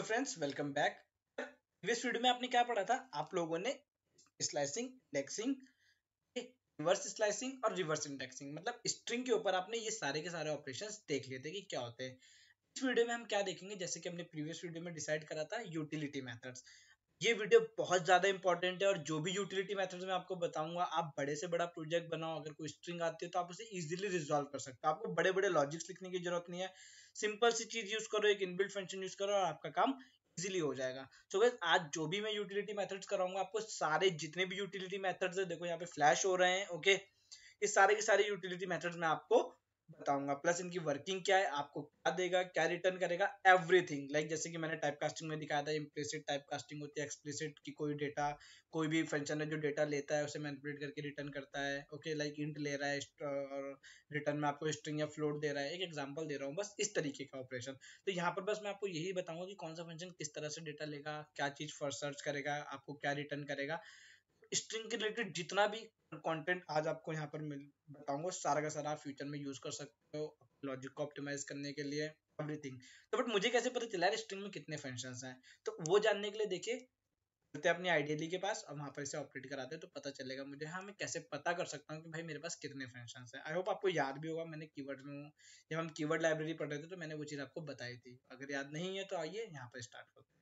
Hello friends, welcome back. Previous video में आपने क्या पढ़ा था? आप लोगों ने स्लाइसिंग इंडेक्सिंग रिवर्स स्लाइसिंग और रिवर्स इंडेक्सिंग मतलब स्ट्रिंग के ऊपर आपने ये सारे के सारे ऑपरेशंस देख लिए थे कि क्या होते हैं। इस वीडियो में हम क्या देखेंगे? जैसे कि हमने प्रीवियस वीडियो में डिसाइड करा था यूटिलिटी मेथड्स। ये वीडियो बहुत ज़्यादा इंपॉर्टेंट है और जो भी यूटिलिटी मेथड्स मैं आपको बताऊँगा आप बड़े से बड़ा प्रोजेक्ट बनाओ अगर कोई स्ट्रिंग आती है तो आप उसे इजीली रिजॉल्व कर सकते हो। आपको बड़े बड़े लॉजिक्स लिखने की ज़रूरत नहीं है। सिंपल सी चीज़ यूज़ करो एक इनबिल्ट फ़ंक्शन यूज़ करो और आपका काम इजीली हो जाएगा। सो so, आज जो भी मैं यूटिलिटी मेथड्स कराऊँगा आपको सारे जितने भी यूटिलिटी मेथड्स है देखो यहाँ पे फ्लैश हो रहे हैं ओके ये सारे के सारे यूटिलिटी मेथड्स मैं आपको बताऊँगा। प्लस इनकी वर्किंग क्या है, आपको क्या देगा, क्या रिटर्न करेगा एवरीथिंग लाइक like जैसे कि मैंने टाइप कास्टिंग में दिखाया था इम्प्लिसिट टाइप कास्टिंग होती है एक्सप्लिसिट की कोई डेटा कोई भी फ़ंक्शन है जो डेटा लेता है, उसे मैनिपुलेट करके रिटर्न करता है। ओके लाइक इंट ले रहा है और रिटर्न में आपको स्ट्रिंग या फ्लोट दे रहा है। एक एग्ज़ाम्पल दे रहा हूँ, बस इस तरीके का ऑपरेशन तो यहाँ पर बस मैं आपको यही बताऊँगा कि कौन सा फ़ंक्शन किस तरह से डेटा लेगा, क्या चीज़ फ़र्स्ट सर्च करेगा, आपको क्या रिटर्न करेगा। स्ट्रिंग के रिलेटेड जितना भी कंटेंट आज आपको यहाँ पर मिल, बताऊँगा सारा का सारा आप फ्यूचर में यूज़ कर सकते हो लॉजिक को ऑप्टिमाइज करने के लिए एवरीथिंग तो बट मुझे कैसे पता चला स्ट्रिंग में कितने फ़ंक्शंस हैं? तो वो जानने के लिए देखिए चलते हैं अपनी आइडियली के पास और वहाँ पर इसे ऑपरेट कराते हैं तो पता चलेगा मुझे हाँ मैं कैसे पता कर सकता हूँ कि भाई मेरे पास कितने फ़ंक्शन हैं? आई होप आपको याद भी होगा, मैंने कीवर्ड में जब हम कीवर्ड लाइब्रेरी पढ़ रहे थे तो मैंने वो चीज़ आपको बताई थी। अगर याद नहीं है तो आइए यहाँ पर स्टार्ट करते हैं।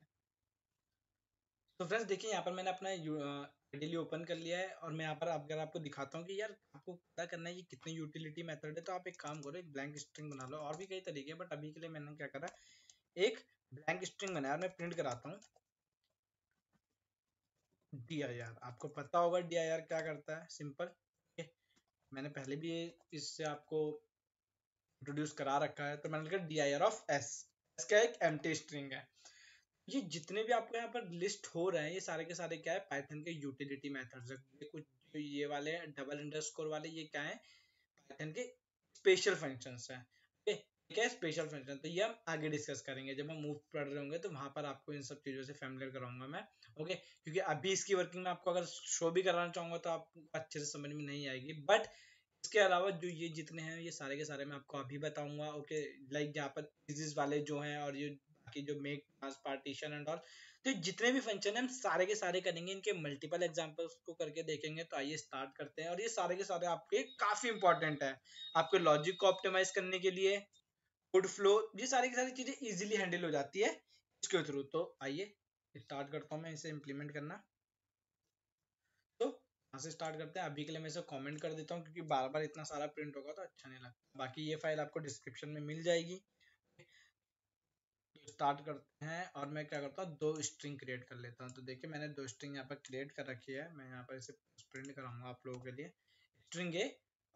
तो फ्रेंड्स, देखिए, यहाँ पर मैंने अपना आइडियली ओपन कर लिया है और मैं यहाँ पर अगर आपको दिखाता हूँ कि यार आपको पता करना है कि कितने यूटिलिटी मेथड है तो आप एक काम करो, एक ब्लैंक स्ट्रिंग बना लो। और भी कई तरीके बट अभी के लिए मैंने क्या करा, एक ब्लैंक स्ट्रिंग बनाया और मैं प्रिंट कराता हूँ। डी आई आर आपको पता होगा डी आई आर क्या करता है, सिंपल मैंने पहले भी इससे आपको इंट्रोड्यूस करा रखा है तो मैंने लिखा D I R of S S का एक एम स्ट्रिंग है। ये जितने भी आपको यहाँ पर लिस्ट हो रहे हैं, ये सारे के सारे क्या है पाइथन के यूटिलिटी मेथड्स ये कुछ ये वाले डबल अंडरस्कोर वाले ये क्या है पाइथन के स्पेशल फ़ंक्शंस हैं। क्या है स्पेशल फ़ंक्शन तो ये हम आगे डिस्कस करेंगे। जब हम मूव पढ़ रहे होंगे तो वहाँ पर आपको इन सब चीज़ों से फैमिलियर कराऊँगा मैं। ओके क्योंकि अभी इसकी वर्किंग में आपको अगर शो भी कराना चाहूँगा तो आपको अच्छे से समझ में नहीं आएगी। बट इसके अलावा जो ये जितने हैं, ये सारे के सारे मैं आपको अभी बताऊँगा। ओके लाइक जहाँ पर वाले जो हैं और ये की जो make mass partition and all तो जितने भी फ़ंक्शन है, हम सारे के सारे करेंगे। इनके मल्टीपल एग्जांपल्स को करके देखेंगे तो आइए स्टार्ट करते हैं। और ये सारे के सारे आपके काफ़ी इंपॉर्टेंट है। आपके लॉजिक को ऑप्टिमाइज करने के लिए कोड फ्लो ये सारी की सारी चीज़ें इजीली हैंडल हो जाती है इसके थ्रू तो आइए स्टार्ट करता हूँ मैं, इसे इम्प्लीमेंट करना। तो यहाँ से स्टार्ट करते हैं। अभी के लिए मैं इसे कमेंट कर देता हूँ, क्योंकि बार बार इतना सारा प्रिंट होगा तो अच्छा नहीं लगता। बाकी ये फ़ाइल आपको डिस्क्रिप्शन में मिल जाएगी। स्टार्ट करते हैं और मैं क्या करता हूँ, दो स्ट्रिंग क्रिएट कर लेता हूँ। तो देखिए, मैंने दो स्ट्रिंग यहाँ पर क्रिएट कर रखी है। मैं यहाँ पर इसे प्रिंट कराऊँगा आप लोगों के लिए। String A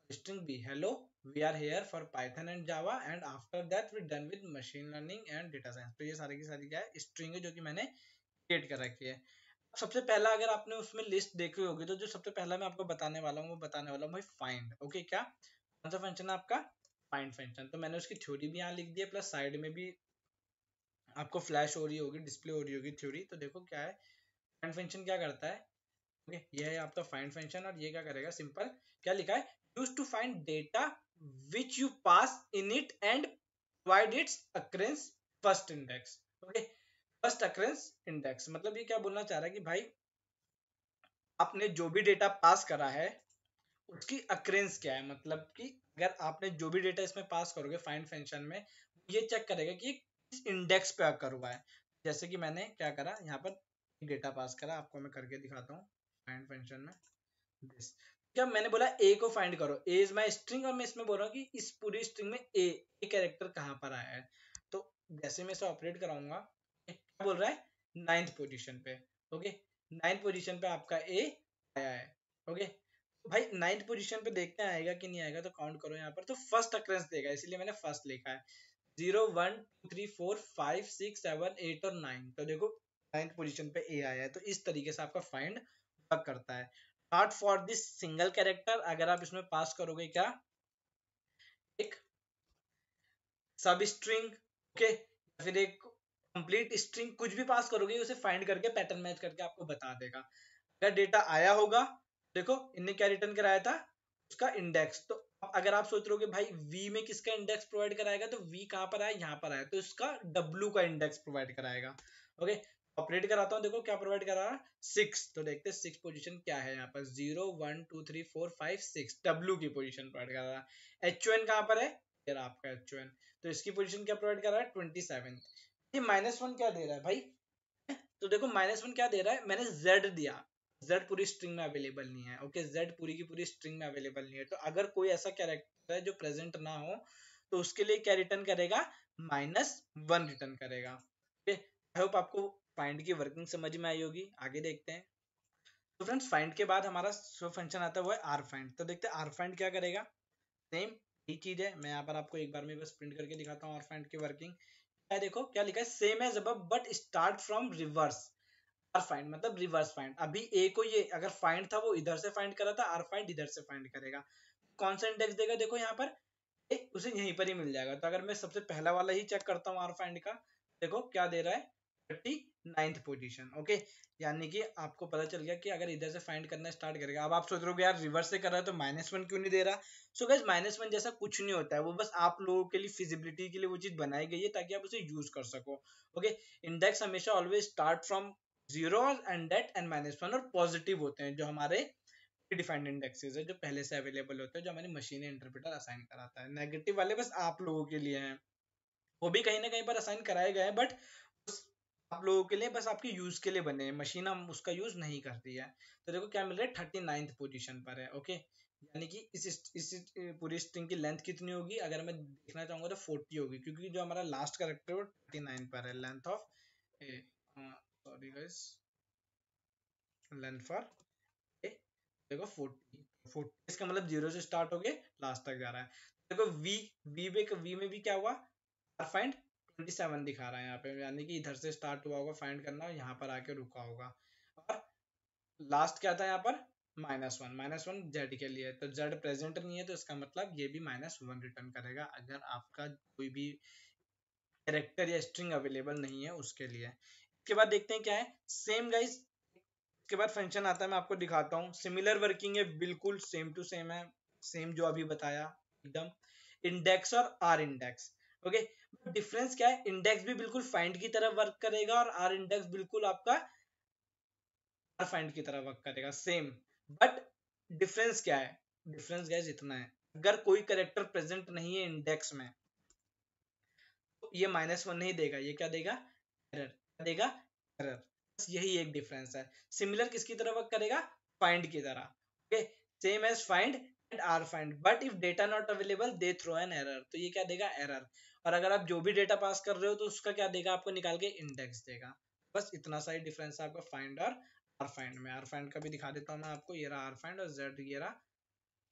string B hello we are here for Python and Java and after that we done with machine learning and data science तो ये सारी की सारी क्या है स्ट्रिंग है जो कि मैंने क्रिएट कर रखी है। सबसे पहला अगर आपने उसमें लिस्ट देखी होगी तो जो सबसे पहला मैं आपको बताने वाला हूँ, वो बताने वाला हूँ भाई फाइंड ओके क्या? कौन सा फ़ंक्शन है आपका? फाइंड फ़ंक्शन तो मैंने उसकी थ्योरी भी यहाँ लिख दी है प्लस साइड में भी आपको फ्लैश हो रही होगी डिस्प्ले हो रही होगी थ्योरी तो देखो क्या है। फाइंड फ़ंक्शन क्या करता है? ओके ये है आपका फाइंड फ़ंक्शन और ये क्या करेगा? सिंपल क्या लिखा है? Use to find data which you pass in it and provide its occurrence first index okay first occurrence index मतलब ये क्या बोलना चाह रहा है कि भाई, आपने जो भी डेटा पास करा है, उसकी अक्रेंस क्या है? मतलब कि अगर आपने जो भी डेटा इसमें पास करोगे फाइंड फ़ंक्शन में, ये चेक करेगा कि इंडेक्स पे हुआ है। जैसे कि मैंने क्या करा, यहाँ पर डेटा पास करा, आपको मैं करके दिखाता हूँ फाइंड फ़ंक्शन में। दिस क्या मैंने बोला ए को फाइंड करो। ए इज़ माई स्ट्रिंग और मैं इसमें बोल रहा हूँ कि इस पूरी स्ट्रिंग में ए ए कैरेक्टर कहाँ पर आया है? तो जैसे मैं इसे ऑपरेट कराऊँगा क्या बोल रहा है? नाइन्थ पोजिशन पे। ओके नाइन्थ पोजिशन पे आपका ए आया है। ओके तो भाई नाइन्थ पोजिशन पे देखते आएगा कि नहीं आएगा तो काउंट करो यहाँ पर। तो फ़र्स्ट अक्रेंस देगा, इसलिए मैंने फ़र्स्ट लिखा है। Zero one two three four five six seven eight और नाइन। तो देखो नाइन्थ पोजीशन पे ए आया है तो इस तरीके से आपका फाइंड वर्क करता है। Not for this single character अगर आप इसमें पास करोगे क्या? एक सब स्ट्रिंग ओके फिर एक कंप्लीट स्ट्रिंग कुछ भी पास करोगे, उसे फाइंड करके पैटर्न मैच करके आपको बता देगा। अगर डेटा आया होगा, देखो, इनने क्या रिटर्न कराया था? उसका इंडेक्स तो अगर आप सोच रहे हो भाई v में किसका इंडेक्स प्रोवाइड कराएगा तो v कहाँ पर आया? यहाँ पर आया। तो इसका w का इंडेक्स प्रोवाइड कराएगा। ओके ऑपरेट कराता हूँ। देखो क्या प्रोवाइड करा रहा? सिक्स तो देखते हैं सिक्स पोजीशन क्या है यहाँ पर। Zero one two three four five six W की पोजीशन प्रोवाइड कर रहा। है एच ओ एन कहाँ पर है? फिर आपका एच ओ एन तो इसकी पोजीशन क्या प्रोवाइड कर रहा है? ट्वेंटी सेवन ये माइनस वन क्या दे रहा है भाई? तो देखो माइनस वन क्या दे रहा है? मैंने जेड दिया। जेड पूरी स्ट्रिंग में अवेलेबल नहीं है ओके जेड पूरी की पूरी स्ट्रिंग में अवेलेबल नहीं है। तो अगर कोई ऐसा कैरेक्टर है जो प्रेजेंट ना हो तो उसके लिए क्या रिटर्न करेगा? माइनस वन रिटर्न करेगा ओके आई होप आपको फाइंड की वर्किंग समझ में आई होगी। आगे देखते हैं। तो फ्रेंड्स फाइंड के बाद हमारा जो फ़ंक्शन आता है वो है आर फाइंड तो देखते हैं आर फाइंड क्या करेगा? सेम यही चीज़ है, मैं यहाँ पर आपको एक बार में बस प्रिंट करके दिखाता हूँ आर फाइंड की वर्किंग क्या देखो, क्या लिखा है? सेम एज अब but start from reverse find मतलब रिवर्स फाइंड अभी ए को ये अगर फाइंड था वो इधर से फाइंड करा था आर फाइंड इधर से फाइंड करेगा। कौन सा इंडेक्स देगा देखो यहाँ पर ए, उसे यहीं पर ही मिल जाएगा। तो अगर मैं सबसे पहला वाला ही चेक करता हूँ आर फाइंड का देखो क्या दे रहा है? थर्टी नाइन्थ पोजिशन ओके यानी कि आपको पता चल गया कि अगर इधर से फाइंड करना स्टार्ट करेगा। अब आप सोच रहे हो यार रिवर्स से कर रहा है तो माइनस वन क्यों नहीं दे रहा? सो गैस माइनस वन जैसा कुछ नहीं होता है। वो बस आप लोगों के लिए फिजिबिलिटी के लिए वो चीज़ बनाई गई है ताकि आप उसे यूज़ कर सको ओके इंडेक्स हमेशा always start from zero and that and minus one और पॉजिटिव होते हैं, जो हमारे डिफाइंड इंडेक्सेस है, जो पहले से अवेलेबल होते हैं, जो हमारी मशीन इंटरप्रेटर असाइन कराता है। नेगेटिव वाले बस आप लोगों के लिए हैं। वो भी कहीं ना कहीं पर असाइन कराए गए हैं बट आप लोगों के लिए बस आपके यूज़ के लिए बने हैं। मशीन हम उसका यूज़ नहीं करती है। तो देखो क्या मिल रहा है? थर्टी नाइन्थ पोजिशन पर है ओके यानी कि इस इस पूरी स्ट्रिंग की लेंथ कितनी होगी? अगर मैं देखना चाहूँगा तो फोर्टी होगी, क्योंकि जो हमारा लास्ट करेक्टर है वो थर्टी नाइन पर है। Length of sorry guys length for देखो फोर्टी फोर्टी इसका मतलब ज़ीरो से स्टार्ट हो गए लास्ट तक जा रहा है। देखो वी वी में वी में भी क्या हुआ? फाइंड ट्वेंटी सेवन दिखा रहा है यहाँ पे। यानी कि इधर से स्टार्ट हुआ होगा फाइंड करना, यहाँ पर आके रुका होगा। और लास्ट क्या था यहाँ पर? Minus one minus one Z के लिए। तो जेड प्रेजेंट नहीं है तो इसका मतलब ये भी माइनस वन रिटर्न करेगा, अगर आपका कोई भी कैरेक्टर या स्ट्रिंग अवेलेबल नहीं है उसके लिए। इसके बाद देखते हैं क्या है। सेम गाइज़ इसके बाद फ़ंक्शन आता है, मैं आपको दिखाता हूँ। सिमिलर वर्किंग है, बिल्कुल सेम टू सेम है। सेम जो अभी बताया, एकदम। इंडेक्स और आर इंडेक्स ओके डिफरेंस क्या है इंडेक्स भी बिल्कुल फाइंड की तरह वर्क करेगा और आर इंडेक्स बिल्कुल आपका आर फाइंड की तरह वर्क करेगा सेम बट डिफरेंस क्या है डिफरेंस गैस इतना है। अगर कोई करेक्टर प्रेजेंट नहीं है इंडेक्स में तो ये माइनस वन नहीं देगा, ये क्या देगा? एरर देगा एरर बस यही एक डिफरेंस है। सिमिलर किसकी तरह वर्क करेगा? फाइंड की तरह। Okay same as find and R find but if data not available they throw an error तो ये क्या देगा? एरर और अगर आप जो भी डेटा पास कर रहे हो तो उसका क्या देगा? आपको निकाल के इंडेक्स देगा। बस इतना सा ही डिफरेंस है आपका फाइंड और आर फाइंड में। आर फाइंड का भी दिखा देता हूँ मैं आपको। ये रहा आर फाइंड और जेड ये रहा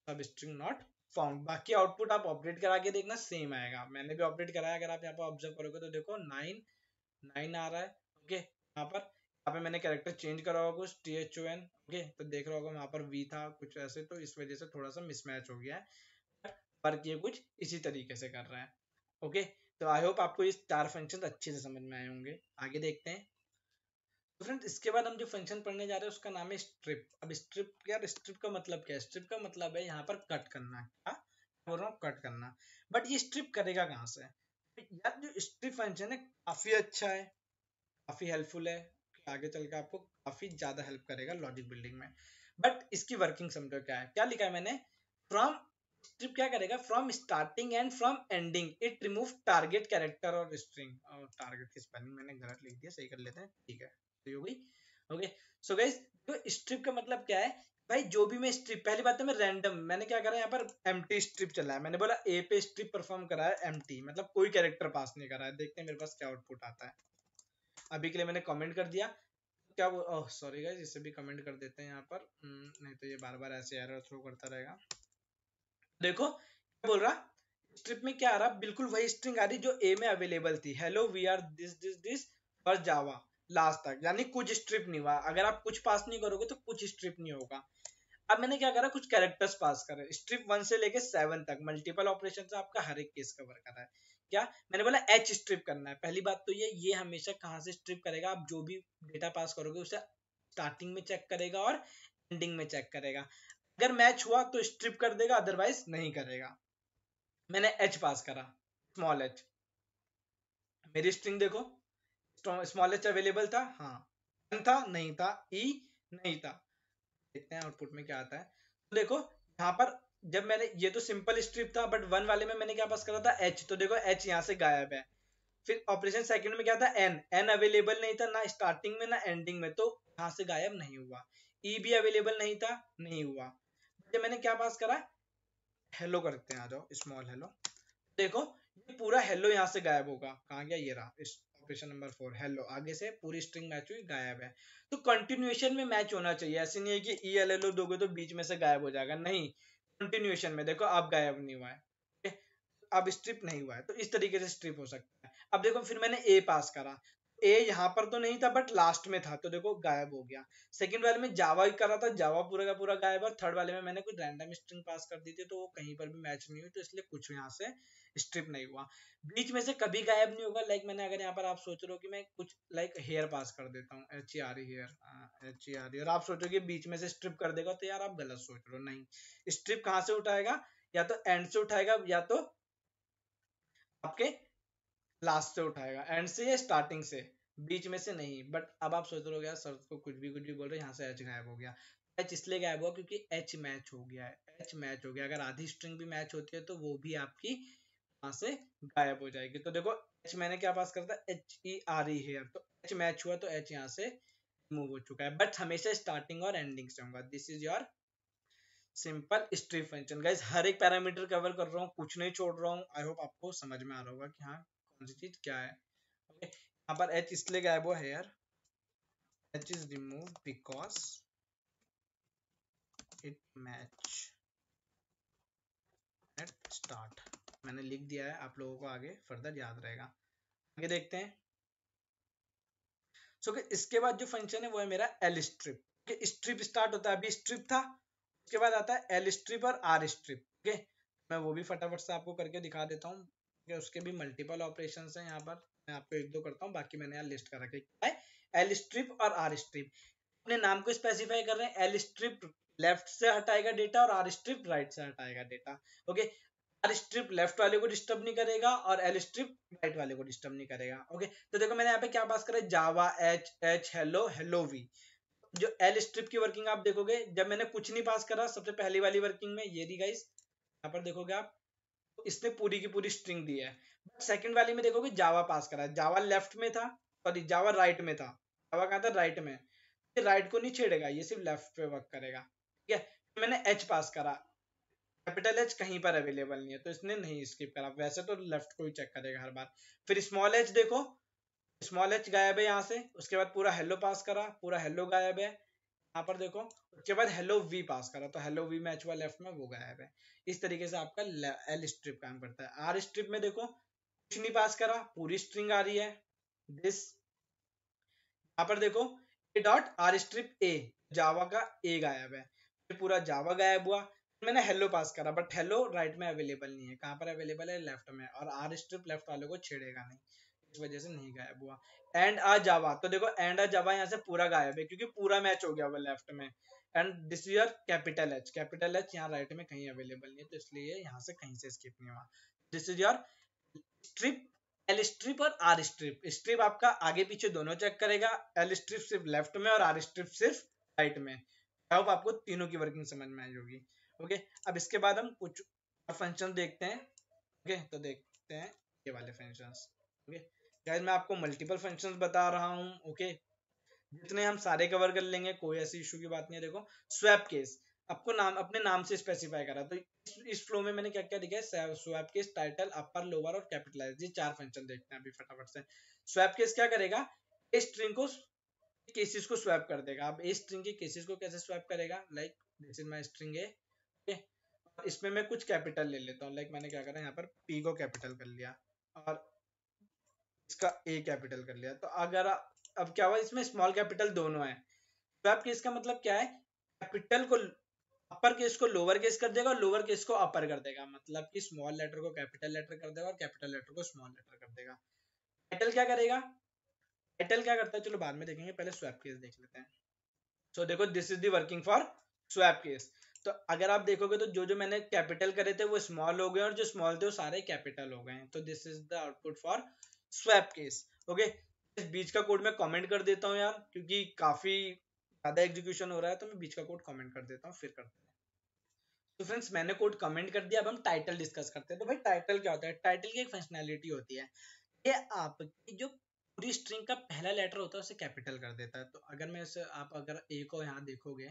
सब स्ट्रिंग नॉट फाउंड बाकी आउटपुट आप ऑपरेट करा के देखना सेम आएगा। मैंने भी ऑपरेट कराया। अगर आप यहाँ पर ऑब्ज़र्व करोगे तो देखो नाइन नाइन आ रहा है ओके यहाँ पर, यहाँ पे मैंने कैरेक्टर चेंज करा होगा कुछ T H O N okay तो देख रहा होगा वहाँ पर वी था कुछ ऐसे तो इस वजह से थोड़ा सा मिसमैच हो गया है। वर्क ये कुछ इसी तरीके से कर रहा है ओके तो आई होप आपको ये चार फ़ंक्शन अच्छे से समझ में आए होंगे। आगे देखते हैं। तो फ्रेंड्स इसके बाद हम जो फ़ंक्शन पढ़ने जा रहे हैं, उसका नाम है स्ट्रिप अब स्ट्रिप यार स्ट्रिप का मतलब क्या है? स्ट्रिप का मतलब है यहाँ पर कट करना क्या बोल रहा हूँ कट करना। बट ये स्ट्रिप करेगा कहाँ से? यार जो स्ट्रिप फ़ंक्शन है, काफ़ी अच्छा है, काफ़ी हेल्पफुल है आगे चल के आपको काफ़ी ज़्यादा हेल्प करेगा लॉजिक बिल्डिंग में। बट इसकी वर्किंग समझो क्या है? क्या लिखा है मैंने? फ्रॉम स्ट्रिप क्या करेगा? From starting and from ending it remove target character और स्ट्रिंग और टारगेट की स्पेलिंग मैंने गलत लिख दिया, सही कर लेते हैं। ठीक है तो हो गई। ओके सो गाइस तो स्ट्रिप का मतलब क्या है? भाई जो भी मैं स्ट्रिप पहली बात तो मैं रैंडम मैंने क्या करा यहाँ पर एम स्ट्रिप चला है। मैंने बोला ए पे स्ट्रिप परफॉर्म करा है एम मतलब कोई कैरेक्टर पास नहीं करा है। देखते हैं मेरे पास क्या आउटपुट आता है। अभी के लिए मैंने कमेंट कर दिया। क्या ओह सॉरी गाइस इसे भी कमेंट कर देते हैं यहाँ पर। हम्म, नहीं तो ये बार बार ऐसे एरर थ्रो करता रहेगा। देखो क्या बोल रहा? स्ट्रिप में क्या आ रहा? बिल्कुल वही स्ट्रिंग आ रही जो ए में अवेलेबल थी। Hello we are this this this for Java last तक, यानी कुछ स्ट्रिप नहीं हुआ। अगर आप कुछ पास नहीं करोगे तो कुछ स्ट्रिप नहीं होगा। अब मैंने क्या करा, कुछ कैरेक्टर्स पास करे। स्ट्रिप वन से लेके सेवन तक मल्टीपल ऑपरेशन से आपका हर एक केस कवर करा है। क्या? मैंने बोला एच स्ट्रिप करना है। पहली बात तो ये ये हमेशा कहाँ से स्ट्रिप करेगा? आप जो भी डेटा पास करोगे, उसे स्टार्टिंग में चेक करेगा और एंडिंग में चेक करेगा। अगर मैच हुआ तो स्ट्रिप कर देगा अदरवाइज़ नहीं करेगा। मैंने एच पास करा स्मॉल एच मेरी स्ट्रिंग देखो। स्मॉल एच अवेलेबल था? हाँ। वन था नहीं था ई e नहीं था। देखते हैं आउटपुट में क्या आता है। तो देखो यहाँ पर जब मैंने ये तो सिंपल स्ट्रिप था बट वन वाले में मैंने क्या पास करा था? एच तो देखो एच यहाँ से गायब है। फिर ऑपरेशन सेकंड में क्या था? एन एन अवेलेबल नहीं था ना स्टार्टिंग में ना एंडिंग में तो यहाँ से गायब नहीं हुआ। ई e भी अवेलेबल नहीं था नहीं हुआ। जब मैंने क्या पास करा? हेलो करते हैं आ जाओ स्मॉल हेलो देखो ये पूरा हेलो यहाँ से गायब होगा। कहा गया? ये रहा ऑपरेशन नंबर फोर। हेलो, आगे से पूरी स्ट्रिंग मैच हुई, गायब है। तो कंटिन्यूएशन में मैच होना चाहिए। ऐसे नहीं है कि ई एल एल ओ दोगे तो बीच में से गायब हो जाएगा। नहीं कंटिन्यूएशन में देखो आप गायब नहीं हुआ है। अब स्ट्रिप नहीं हुआ है। तो इस तरीके से स्ट्रिप हो सकता है। अब देखो, फिर मैंने ए पास करा। ए यहाँ पर तो नहीं था बट लास्ट में था तो देखो गायब हो गया। सेकंड वाले में जावा ही करा था जावा पूरा का पूरा गायब है थर्ड वाले में मैंने कुछ रैंडम स्ट्रिंग पास कर दी थी तो वो कहीं पर भी मैच नहीं हुई तो इसलिए कुछ यहाँ से स्ट्रिप नहीं हुआ। बीच में से कभी गायब नहीं होगा लाइक मैंने अगर यहाँ पर आप सोच रहे हो कि मैं कुछ लाइक हेयर पास कर देता हूँ H E R here H E R और आप सोचोगे बीच में से स्ट्रिप कर देगा तो यार आप गलत सोच रहे हो, नहीं। स्ट्रिप कहाँ से उठाएगा? या तो एंड से उठाएगा, या तो आपके लास्ट से उठाएगा। एंड से या स्टार्टिंग से? बीच में से नहीं बट अब आप सोच रहे हो सर को कुछ भी कुछ भी बोल रहे यहाँ से एच गायब हो गया। एच इसलिए गायब हुआ क्योंकि एच मैच हो गया है। एच मैच हो गया। अगर आधी स्ट्रिंग भी मैच होती है तो वो भी आपकी वहाँ से गायब हो जाएगी। तो देखो एच मैंने क्या पास करता है H E R E here तो एच मैच हुआ तो एच यहाँ से मूव हो चुका है। बट हमेशा स्टार्टिंग और एंडिंग से होगा। This is your simple strip function guys हर एक पैरामीटर कवर कर रहा हूँ, कुछ नहीं छोड़ रहा हूँ। आई होप आपको समझ में आ रहा होगा कि हाँ कौन क्या है? ओके यहाँ पर एच इसलिए गायब हुआ है यार। H is remove because it match at start मैंने लिख दिया है आप लोगों को आगे फर्दर याद रहेगा। आगे देखते हैं। सो so, इसके बाद जो फ़ंक्शन है वो है मेरा एल स्ट्रिप स्ट्रिप स्टार्ट होता है। अभी स्ट्रिप था उसके बाद आता है एल स्ट्रिप और आर स्ट्रिप ओके मैं वो भी फटाफट से आपको करके दिखा देता हूँ। उसके भी मल्टीपल ऑपरेशन है यहाँ पर। मैं आपको एक दो करता हूँ, बाकी मैंने यहाँ लिस्ट कर रखा है एल स्ट्रिप और आर स्ट्रिप अपने नाम को स्पेसिफाई कर रहे हैं एल स्ट्रिप लेफ़्ट से हटाएगा डेटा और आर स्ट्रिप राइट से हटाएगा data okay R strip left वाले को डिस्टर्ब नहीं करेगा और एल स्ट्रिप राइट वाले को डिस्टर्ब नहीं करेगा। ओके तो देखो मैंने यहाँ पे क्या पास करा Java H H hello hello we जो एल स्ट्रिप की वर्किंग आप देखोगे, जब मैंने कुछ नहीं पास करा, सबसे पहली वाली वर्किंग में, ये दी गाइस यहाँ पर देखोगे आप इसने पूरी की पूरी स्ट्रिंग दी है। सेकंड वाली में देखोगे जावा पास करा है। जावा लेफ़्ट में था सॉरी जावा राइट में था। जावा कहा था? राइट में। ये राइट को नहीं छेड़ेगा, ये सिर्फ़ लेफ़्ट पे वर्क करेगा। ठीक है? मैंने एच पास करा। कैपिटल एच कहीं पर अवेलेबल नहीं है तो इसने नहीं स्किप करा। वैसे तो लेफ़्ट को ही चेक करेगा हर बार। फिर स्मॉल एच देखो। स्मॉल एच गायब है यहाँ से। उसके बाद पूरा हेलो पास करा, पूरा हेलो गायब है। यहाँ पर देखो, उसके बाद हेलो वी पास करा तो हेलो वी मैच हुआ लेफ़्ट में, वो गायब है। इस तरीके से आपका एल स्ट्रिप काम करता है। आर स्ट्रिप में देखो, कुछ नहीं पास करा, पूरी स्ट्रिंग आ रही है। दिस यहाँ पर देखो A dot R strip A Java का ए गायब है। फिर पूरा जावा गायब हुआ मैंने हेलो पास करा बट हेलो राइट में अवेलेबल नहीं है। कहाँ पर अवेलेबल है? लेफ़्ट में। और आर स्ट्रिप लेफ़्ट वाले को छेड़ेगा नहीं। इस वजह से नहीं गायब हुआ। एंड आ जावा तो देखो एंड आ जावा यहाँ से पूरा गायब है, क्योंकि पूरा मैच हो गया वो लेफ़्ट में। And this year capital H capital H यहाँ राइट में कहीं अवेलेबल नहीं है तो इसलिए यहाँ से कहीं से स्किप नहीं हुआ। This is your strip L strip और आर स्ट्रिप स्ट्रिप आपका आगे पीछे दोनों चेक करेगा एल स्ट्रिप सिर्फ़ लेफ़्ट में और आर स्ट्रिप सिर्फ़ राइट में। आपको तीनों की वर्किंग समझ में आई होगी। ओके अब इसके बाद हम कुछ फ़ंक्शन देखते हैं। ओके तो देखते हैं ये वाले फ़ंक्शंस ओके? गाइस मैं आपको मल्टीपल फ़ंक्शंस बता रहा हूँ ओके? जितने हम सारे कवर कर लेंगे कोई ऐसी इशू की बात नहीं है देखो। स्वैप केस आपको नाम अपने नाम से स्पेसिफाई करा। तो इस, इस फ्लो में मैंने क्या क्या लिखा है? Swap case title upper lower और कैपिटलाइज ये चार फ़ंक्शन देखते हैं अभी फटाफट से। स्वैप केस क्या करेगा? इस स्ट्रिंग को केसेस को स्वैप कर देगा। अब इस स्ट्रिंग के केसेस को कैसे स्वैप करेगा? Like this is my string A इसमें मैं कुछ कैपिटल ले लेता हूँ। लाइक मैंने क्या करा? यहाँ पर पी को कैपिटल कर लिया। और इसका ए कैपिटल कर लिया। तो अगर अब क्या हुआ इसमें स्मॉल कैपिटल दोनों है। तो आपके इसका मतलब क्या है? कैपिटल को अपर केस को लोअर केस कर देगा और लोअर केस को अपर कर देगा। मतलब कि स्मॉल लेटर को कैपिटल लेटर कर देगा और कैपिटल लेटर को स्मॉल लेटर कर देगा। टाइटल क्या करेगा? टाइटल क्या करता है? चलो बाद में देखेंगे पहले स्वैप केस देख लेते हैं। सो so, देखो this is the working for swap case तो अगर आप देखोगे तो जो जो मैंने कैपिटल करे थे वो स्मॉल हो गए और जो स्मॉल थे वो सारे कैपिटल हो गए तो this is the output for swap case okay इस बीच का कोड मैं कमेंट कर देता हूँ यार, क्योंकि काफ़ी ज़्यादा एग्जीक्यूशन हो रहा है तो मैं बीच का कोड कमेंट कर देता हूँ, फिर करते हैं। तो फ्रेंड्स मैंने कोड कमेंट कर दिया, अब हम टाइटल डिस्कस करते हैं। तो भाई टाइटल क्या होता है? टाइटल की एक फंक्शनैलिटी होती है ये आपकी जो पूरी स्ट्रिंग का पहला लेटर होता है, उसे कैपिटल कर देता है। तो अगर मैं इसे, आप अगर ए को यहाँ देखोगे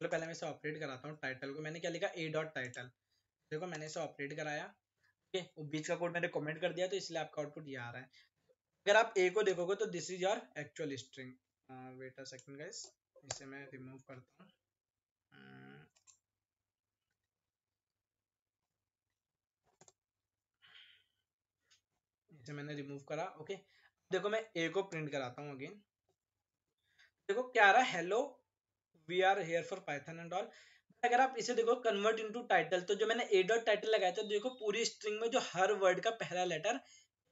तो पहले मैं इसे ऑपरेट कराता हूँ टाइटल को। मैंने क्या लिखा? ए डॉट टाइटल देखो, मैंने इसे ऑपरेट कराया। ओके वो बीच का कोड मैंने कमेंट कर दिया तो इसलिए आपका आउटपुट ये आ रहा है। अगर आप ए को देखोगे तो this is your actual string wait a second guys इसे मैं रिमूव करता हूँ। इसे मैंने रिमूव करा ओके देखो, मैं ए को प्रिंट कराता हूँ अगेन देखो, क्या आ रहा है? Hello we are here for Python and all अगर आप इसे देखो कन्वर्ट इनटू टाइटल तो जो मैंने ए डॉट टाइटल लगाया था, देखो पूरी स्ट्रिंग में जो हर वर्ड का पहला लेटर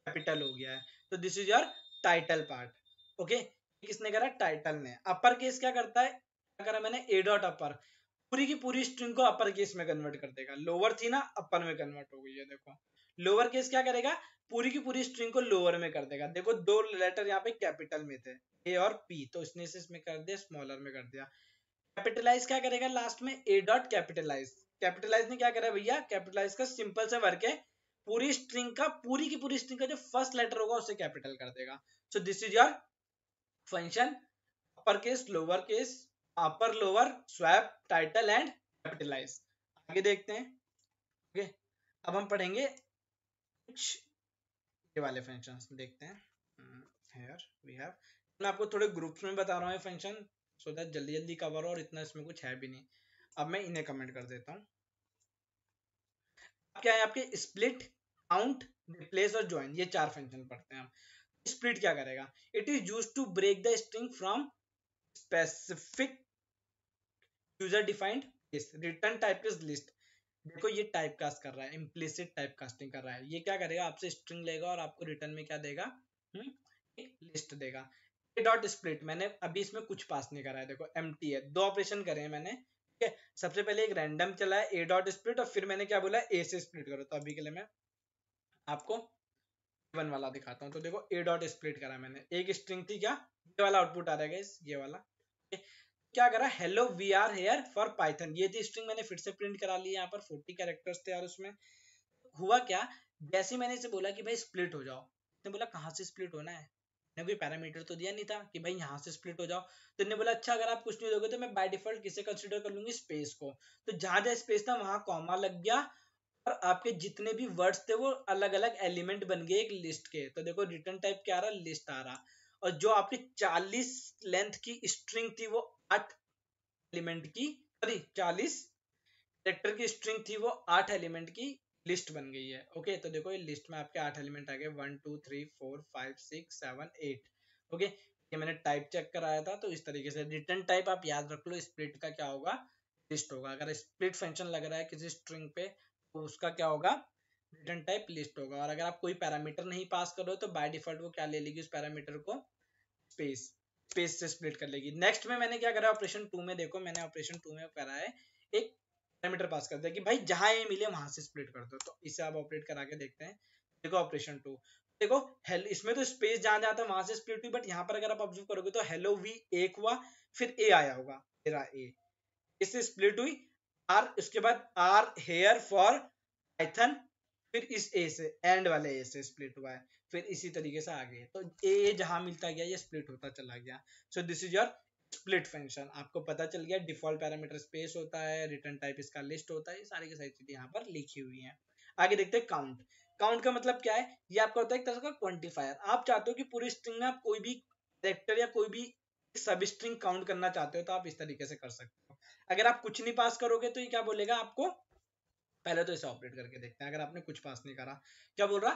कैपिटल हो गया है। तो this is your title part okay किसने करा? टाइटल ने। अपर केस क्या करता है? करा मैंने ए डॉट अपर पूरी की पूरी स्ट्रिंग को अपर केस में कन्वर्ट कर देगा। लोअर थी ना अपर में कन्वर्ट हो गई है, देखो। लोअर केस क्या करेगा? पूरी की पूरी स्ट्रिंग को लोअर में कर देगा। देखो, दो लेटर यहाँ पे कैपिटल में थे ए और पी तो इसने इसमें कर दिया स्मॉलर में कर दिया। कैपिटलाइज क्या करेगा? लास्ट में ए डॉट कैपिटलाइज कैपिटलाइज ने क्या करा भैया? कैपिटलाइज का सिंपल से वर्क है। पूरी स्ट्रिंग का, पूरी की पूरी स्ट्रिंग का जो फ़र्स्ट लेटर होगा, उसे कैपिटल कर देगा। So this is your function upper case lower case upper lower swap title and capitalize आगे देखते हैं। ओके अब हम पढ़ेंगे कुछ ये वाले फ़ंक्शंस देखते हैं। हियर वी हैव मैं आपको थोड़े ग्रुप्स में बता रहा हूँ फ़ंक्शन सो दैट जल्दी जल्दी कवर हो और इतना इसमें कुछ है भी नहीं। अब मैं इन्हें कमेंट कर देता हूँ। क्या है आपके स्प्लिट काउंट रिप्लेस और ज्वाइन ये चार फ़ंक्शन पढ़ते हैं हम। स्प्लिट क्या करेगा? It is use to break the string from specific user defined return type is list देखो ये टाइप कास्ट कर रहा है इम्प्लिसिट टाइप कास्टिंग कर रहा है। ये क्या करेगा? आपसे स्ट्रिंग लेगा और आपको रिटर्न में क्या देगा? हम्म एक लिस्ट देगा। डॉट स्प्लिट, मैंने अभी इसमें कुछ पास नहीं करा है, देखो एम है। दो ऑपरेशन करे हैं मैंने, ठीक है? सबसे पहले एक रैंडम चला है ए डॉट स्प्लिट और फिर मैंने क्या बोला ए से स्प्लिट करो। तो अभी के लिए मैं आपको वन वाला दिखाता हूँ। तो देखो ए डॉट स्प्लिट करा मैंने। एक स्ट्रिंग थी क्या? ये वाला आउटपुट आ रहा है ये वाला क्या करा? Hello we are here for Python ये थी स्ट्रिंग मैंने फिर से प्रिंट करा ली यहाँ पर फोर्टी कैरेक्टर्स थे यार उसमें। हुआ क्या? जैसे मैंने इसे बोला कि भाई स्प्लिट हो जाओ ने बोला कहाँ से स्प्लिट होना है? ने कोई पैरामीटर तो दिया नहीं था कि भाई यहाँ से स्प्लिट हो जाओ। तो इन्हें बोला अच्छा अगर आप कुछ नहीं दोगे तो मैं बाय डिफ़ॉल्ट किसे कंसिडर कर लूँगी? स्पेस को। तो जहाँ जहाँ स्पेस था, वहाँ कॉमा लग गया और आपके जितने भी वर्ड्स थे, वो अलग अलग एलिमेंट बन गए एक लिस्ट के। तो देखो रिटर्न टाइप क्या आ रहा? लिस्ट आ रहा। और जो आपकी 40 लेंथ की स्ट्रिंग थी, वो आठ एलिमेंट की सॉरी 40 कैरेक्टर की स्ट्रिंग थी, वो आठ एलिमेंट की लिस्ट बन गई है। ओके तो देखो, ये लिस्ट में आपके आठ एलिमेंट आ गए। One two three four five six seven eight okay ये मैंने टाइप चेक कराया था तो इस तरीके से रिटर्न टाइप आप याद रख लो स्प्लिट का क्या होगा? लिस्ट होगा। अगर स्प्लिट फ़ंक्शन लग रहा है किसी स्ट्रिंग पे तो उसका क्या होगा? रिटर्न टाइप लिस्ट होगा। और अगर आप कोई पैरामीटर नहीं पास करो तो बाय डिफ़ॉल्ट वो क्या ले लेगी उस पैरामीटर को? स्पेस स्पेस से स्प्लिट कर लेगी। नेक्स्ट में मैंने क्या करा? ऑपरेशन टू में देखो, मैंने ऑपरेशन टू में करा है, एक पैरामीटर पास कर दिया कि भाई जहाँ ये मिले वहाँ से स्प्लिट कर दो। तो इसे आप ऑपरेट करा के देखते हैं। देखो ऑपरेशन टू देखो हेल इसमें तो स्पेस जहाँ जाता है वहाँ से स्प्लिट हुई बट यहाँ पर अगर आप ऑब्ज़र्व करोगे तो हेलो वी एक हुआ, फिर ए आया होगा, मेरा ए इससे स्प्लिट हुई आर उसके बाद आर हेयर फॉर पाइथन फिर इस ए से एंड वाले ए से स्प्लिट हुआ है। फिर इसी तरीके से आगे। तो ए जहाँ मिलता गया, ये स्प्लिट होता चला गया। So this is your split function आपको पता चल गया डिफ़ॉल्ट पैरामीटर स्पेस होता है रिटर्न टाइप इसका लिस्ट होता है सारी की सारी चीज़ें यहाँ पर लिखी हुई हैं। आगे देखते हैं काउंट काउंट का मतलब क्या है? ये आपका होता है एक तरह का क्वांटिफायर आप चाहते हो कि पूरी स्ट्रिंग में आप कोई भी कैरेक्टर या कोई भी सब स्ट्रिंग काउंट करना चाहते हो तो आप इस तरीके से कर सकते हो। अगर आप कुछ नहीं पास करोगे तो ये क्या बोलेगा आपको? पहले तो इसे ऑपरेट करके देखते हैं। अगर आपने कुछ पास नहीं करा, क्या बोल रहा?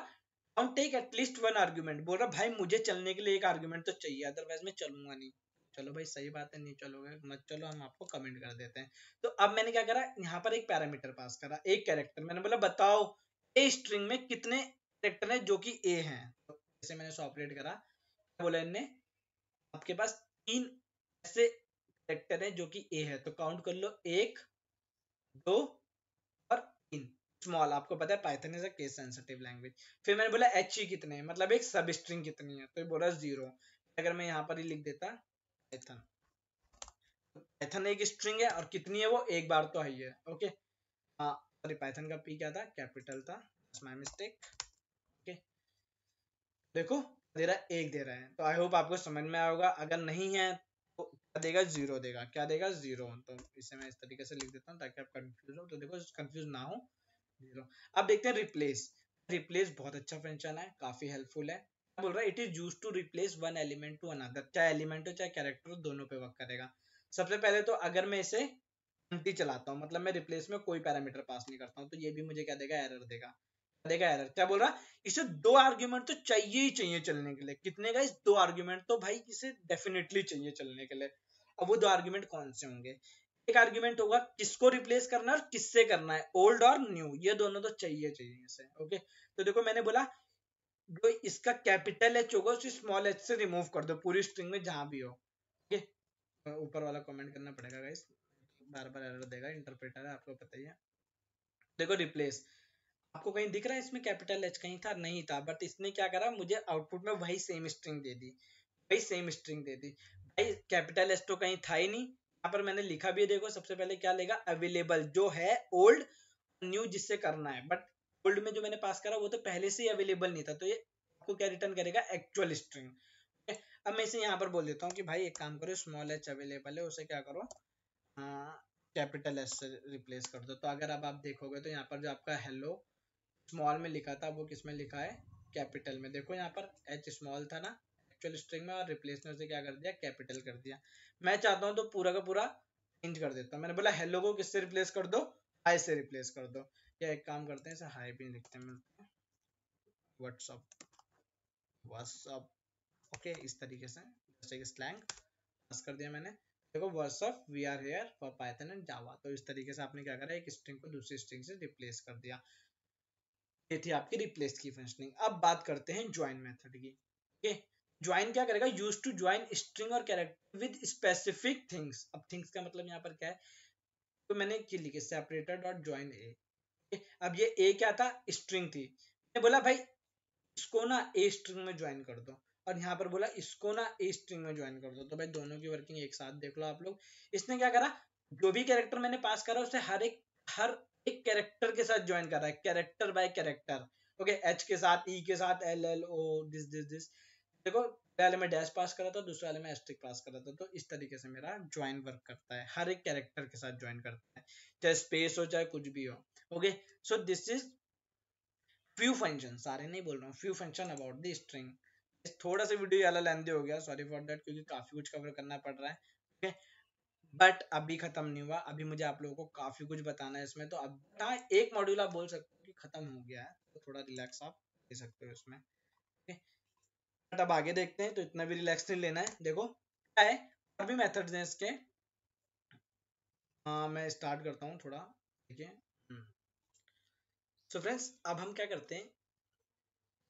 Count take at least one argument बोल रहा, भाई, मुझे चलने के लिए एक आर्ग्यूमेंट तो चाहिए अदरवाइज़ मैं चलूँगा नहीं। चलो भाई, सही बात है, नहीं चलोगे, मत चलो, हम आपको कमेंट कर देते हैं। तो अब मैंने क्या करा, यहाँ पर एक पैरामीटर पास करा, एक कैरेक्टर मैंने बोला, बताओ ए स्ट्रिंग में कितने कैरेक्टर है जो कि ए हैं? तो जैसे मैंने ऑपरेट करा, बोला इनने, आपके पास तीन ऐसे कैरेक्टर है जो कि ए है। तो काउंट कर लो, एक, दो और तीन। स्मॉल आपको पता है Python is a case sensitive language फिर मैंने बोला एच ई कितने मतलब एक सब स्ट्रिंग कितनी है? तो बोला ज़ीरो अगर मैं यहाँ पर ही लिख देता पाइथन पाइथन एक स्ट्रिंग है और कितनी है वो? एक बार तो है है ओके? हाँ सॉरी पाइथन का पी क्या था? कैपिटल था माय मिस्टेक ओके? देखो, दे रहा है, एक दे रहा है तो आई होप आपको समझ में आएगा अगर नहीं है तो क्या देगा? ज़ीरो देगा। क्या देगा? ज़ीरो तो इसे मैं इस तरीके से लिख देता हूँ ताकि आप कंफ्यूज हो। तो देखो कंफ्यूज ना हो ज़ीरो अब देखते हैं रिप्लेस रिप्लेस बहुत अच्छा फ़ंक्शन है, काफ़ी हेल्पफुल है। बोल रहा है it is use to replace one element to another चाहे एलिमेंट हो, चाहे कैरेक्टर हो, दोनों पे वर्क करेगा। सबसे पहले तो अगर मैं इसे एम्प्टी चलाता हूँ मतलब मैं रिप्लेस में कोई पैरामीटर पास नहीं करता हूँ तो ये भी मुझे क्या देगा? एरर देगा। देगा एरर क्या बोल रहा? इसे दो आर्ग्यूमेंट तो चाहिए ही चाहिए चलने के लिए। कितने का इस दो आर्ग्यूमेंट तो भाई इसे डेफिनेटली चाहिए चलने के लिए। अब वो दो आर्ग्यूमेंट कौन से होंगे? एक आर्ग्यूमेंट होगा, किसको रिप्लेस करना है और किससे करना है? ओल्ड और न्यू ये दोनों तो चाहिए चाहिए इसे ओके तो देखो मैंने बोला जो इसका कैपिटल एच होगा, उसे स्मॉल एच से रिमूव कर दो, पूरी स्ट्रिंग में जहाँ भी हो। ओके ऊपर वाला कमेंट करना पड़ेगा गाइस बार बार एरर देगा इंटरप्रेटर है, आपको पता ही है। देखो रिप्लेस आपको कहीं दिख रहा है इसमें कैपिटल एच कहीं था? नहीं था बट इसने क्या करा, मुझे आउटपुट में वही सेम स्ट्रिंग दे दी। वही सेम स्ट्रिंग दे दी। भाई कैपिटल एच तो कहीं था ही नहीं। यहाँ पर मैंने लिखा भी है, देखो, सबसे पहले क्या लेगा? अवेलेबल जो है ओल्ड न्यू जिससे करना है। बट ओल्ड में जो मैंने पास करा, वो तो पहले से ही अवेलेबल नहीं था तो ये आपको क्या रिटर्न करेगा? एक्चुअल स्ट्रिंग अब मैं इसे यहाँ पर बोल देता हूँ कि भाई एक काम करो स्मॉल एच अवेलेबल है, उसे क्या करो? कैपिटल एस से रिप्लेस कर दो। तो अगर अब आप देखोगे तो यहाँ पर जो आपका हेलो स्मॉल में लिखा था, वो किसमें लिखा है? कैपिटल में। देखो यहाँ पर एच स्मॉल था ना एक्चुअल स्ट्रिंग में, और रिप्लेस में से क्या कर दिया? कैपिटल कर दिया। मैं चाहता हूँ तो पूरा का पूरा चेंज कर देता हूँ। मैंने बोला हेलो को किससे रिप्लेस कर दो? हाई से रिप्लेस कर दो। या एक काम करते हैं हाई भी लिखते हैं व्हाट्सअप व्हाट्सअप ओके इस तरीके से, जैसे कि स्लैंग पास कर दिया मैंने। देखो what's up we are here for Python and Java तो इस तरीके से आपने क्या करा, एक स्ट्रिंग को दूसरी स्ट्रिंग से रिप्लेस कर दिया। ये थी आपकी रिप्लेस की फंक्शनिंग अब बात करते हैं ज्वाइन मेथड की। ओके ज्वाइन क्या करेगा? यूज़ टू ज्वाइन स्ट्रिंग और कैरेक्टर विद स्पेसिफिक थिंग्स अब थिंग्स का मतलब यहाँ पर क्या है? तो मैंने लिखी सेपरेटर डॉट ज्वाइन ए अब ये ए क्या था? स्ट्रिंग थी। मैंने बोला, भाई, इसको ना ए स्ट्रिंग में ज्वाइन कर दो। और यहाँ पर बोला, इसको ना ए स्ट्रिंग में ज्वाइन कर दो। तो भाई, दोनों की वर्किंग एक साथ देख लो आप लोग। इसने क्या करा? जो भी कैरेक्टर मैंने पास करा, उसे हर एक हर एक कैरेक्टर के साथ ज्वाइन कर। है character by character okay H के साथ ई e के साथ L L O this this this देखो पहले मैं डैश पास कर था, दूसरे वाले में एस्ट्रिक पास कर था तो इस तरीके से मेरा ज्वाइन वर्क करता है। हर एक कैरेक्टर के साथ ज्वाइन करता है, चाहे स्पेस हो, चाहे कुछ भी हो। Okay so this is few function सारे नहीं बोल रहा हूँ few function about the string थोड़ा सा वीडियो वाला लेंदी हो गया सॉरी फॉर दैट क्योंकि काफ़ी कुछ कवर करना पड़ रहा है। Okay okay? बट अभी खत्म नहीं हुआ, अभी मुझे आप लोगों को काफ़ी कुछ बताना है इसमें तो अब हाँ एक मॉड्यूल आप बोल सकते हो कि खत्म हो गया है तो थोड़ा रिलैक्स आप ले सकते हो इसमें। अब आगे देखते हैं तो इतना भी रिलैक्स नहीं लेना है। देखो, क्या है, और भी मेथड्स हैं इसके। हाँ मैं स्टार्ट करता हूँ थोड़ा ठीक है सो फ्रेंड्स अब हम क्या करते हैं?